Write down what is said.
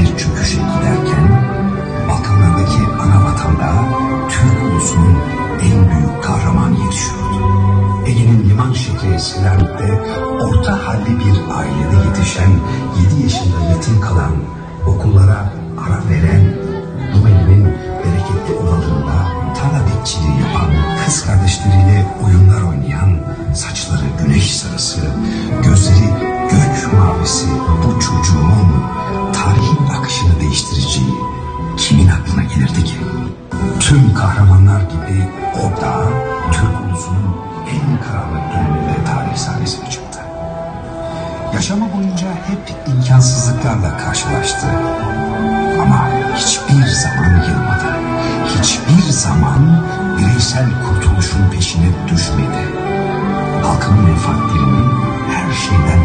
bir çöküşe giderken Balkanlardaki ana vatanda Türk ulusunun en büyük kahramanı yetişiyordu. Ege'nin liman şehri Selanik'te orta halli bir ailede yetişen 7 yaşında yetim kalan okullara ara veren Rumeli'nin bereketli ovalarında tarla bekçiliği yapan kız kardeşleriyle oyunlar oynayan saçları güneş sarısı, gözleri ki? Tüm kahramanlar gibi o da Türk ulusunun en karanlık döneminde tarih sahnesine çıktı. Yaşamı boyunca hep imkansızlıklarla karşılaştı. Ama hiçbir zaman yılmadı. Hiçbir zaman bireysel kurtuluşun peşine düşmedi. Halkının menfaatlerini her şeyden